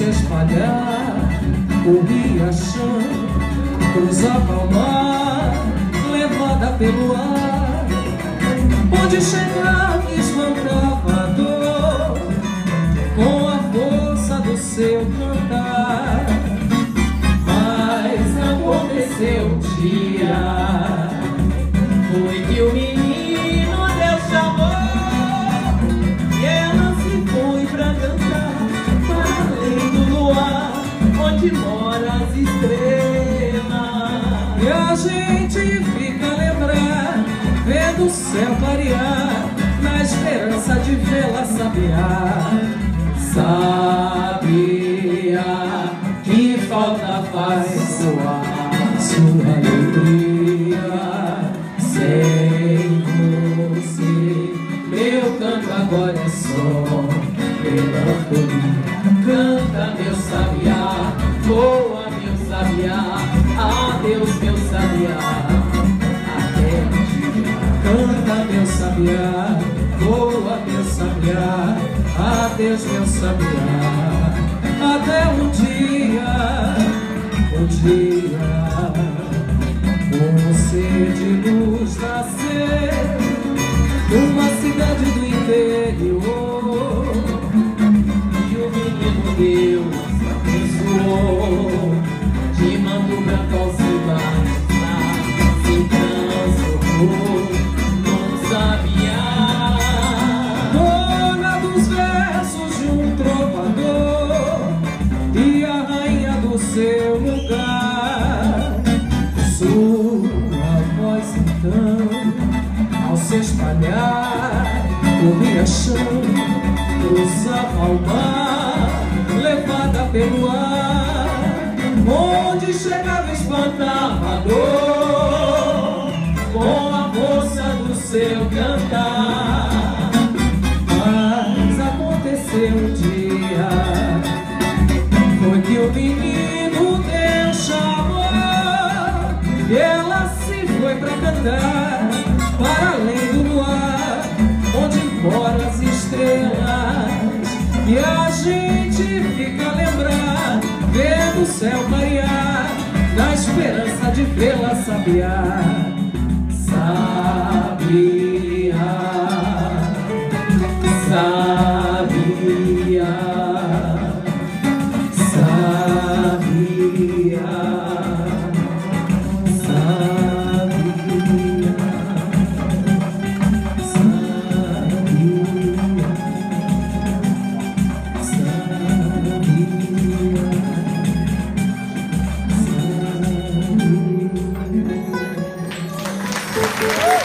se espalhar O riachão cruzava o mar Levada pelo ar Onde chegar deslumbrava a dor Com a força do seu cantar Mas aconteceu um dia. Onde mora as estrelas. E a gente fica a lembrar Vendo o céu clarear Na esperança de vê-la sabiar. Sabia que falta faz soar Sua alegria. Sem você Meu canto agora é só melancolia sabiá Voa meu sabiá Adeus meu sabiá Até um dia Um dia Com você de luz nascer Numa cidade seu lugar. Sua voz então Ao se espalhar Corria chão Cruzava o mar Levada pelo ar Onde chegava espantava a dor Com a força do seu cantar. Mas aconteceu um dia foi pra cantar Para além do luar Onde moram as estrelas. E a gente fica a lembrar Vendo o céu clarear Na esperança de vê-la sabiar. Sabia Sabia